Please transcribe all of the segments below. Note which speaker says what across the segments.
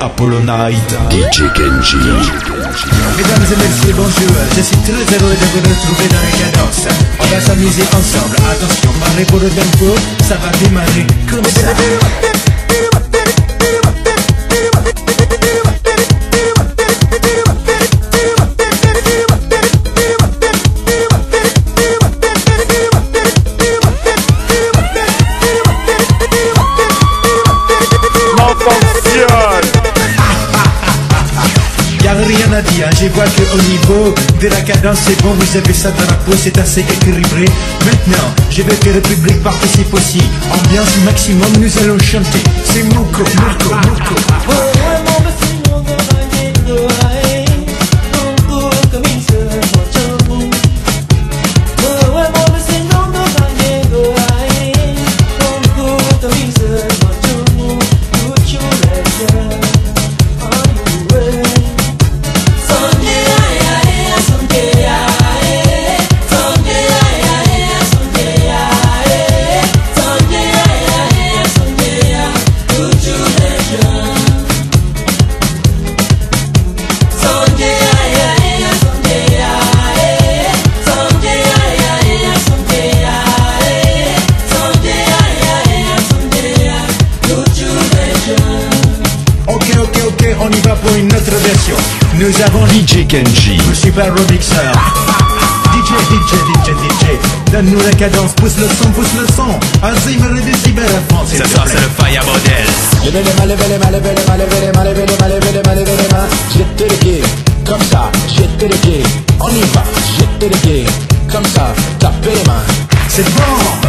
Speaker 1: Apollo Night.
Speaker 2: DJ Kenji.
Speaker 1: Mesdames et messieurs, bonjour. Je suis très heureux de vous retrouver dans les cadences. On va s'amuser ensemble. Attention, parlez pour le tempo. Ça va démarrer comme ça. Je vois que au niveau de la cadence c'est bon, vous avez ça dans la peau, c'est assez équilibré. Maintenant, je veux que le public participe aussi. Ambiance maximum, nous allons chanter. C'est Moko, Moko. Ok, autre version. Nous avons
Speaker 2: DJ Kenji.
Speaker 1: le super remixeur. DJ, DJ, DJ, DJ. Donne-nous la cadence, pousse le son, pousse le son. Me le décibel à fond, s'il
Speaker 3: Ce
Speaker 1: te
Speaker 3: soir
Speaker 1: plaît.
Speaker 3: c'est le fire modèle
Speaker 4: Levez les mains, levez les mains, levez les mains, levez les mains, levez les mains, levez les mains, levez les mains. Jetez les pieds, comme ça, jetez les pieds. On y va, jetez les pieds, comme ça, tapez les mains.
Speaker 1: C'est bon.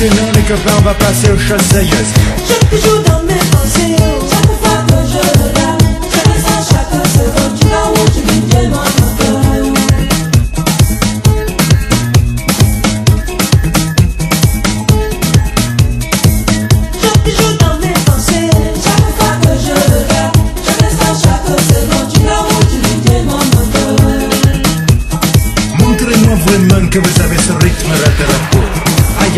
Speaker 1: Maintenant, les copains, on va passer aux choses sérieuses.
Speaker 5: Chaque jour dans mes pensées, chaque fois que je regarde, je ressens chaque seconde, tu vas où tu vis tellement mon cœur. Chaque jour dans mes pensées, chaque fois que je regarde, je ressens chaque seconde, tu vas où tu vis tellement mon cœur.
Speaker 1: Montrez-moi vraiment que vous avez ce rythme peau.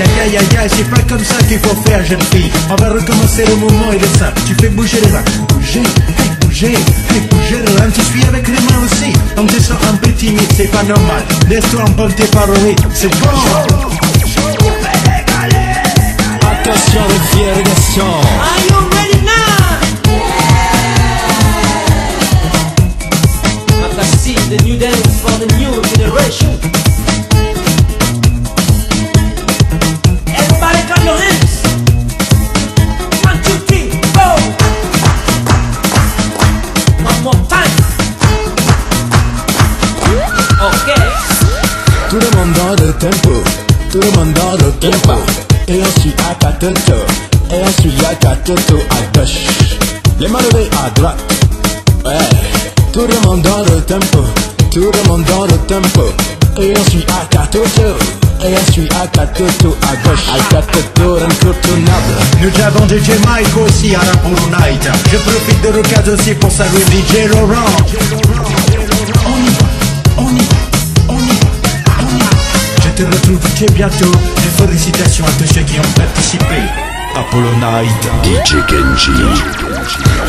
Speaker 1: Aïe aïe aïe aïe c'est pas comme ça qu'il faut faire, jeune fille. On va recommencer le mouvement, il est simple. Tu fais bouger les mains. Bouger, hey, bouger, hey, bouger les mains. Tu suis avec les mains aussi. On te sent un peu timide, c'est pas normal. Laisse-toi emporter par le c'est bon.
Speaker 4: Tout le monde dans le tempo, tout le monde dans le tempo. Et on suit à Katoto, et on suit à Katoto à gauche. Les mains levées à droite, ouais. Tout le monde dans le tempo, tout le monde dans le tempo. Et on suit à Katoto, et on suit à Katoto à gauche. À Katoto, incontournable.
Speaker 1: Nous avons DJ Mike aussi à la Night. Je profite de l'occasion aussi pour saluer DJ Laurent. Te retrouve très bientôt. Et félicitations à tous ceux qui ont participé. Apollo Night.
Speaker 2: DJ Kenji.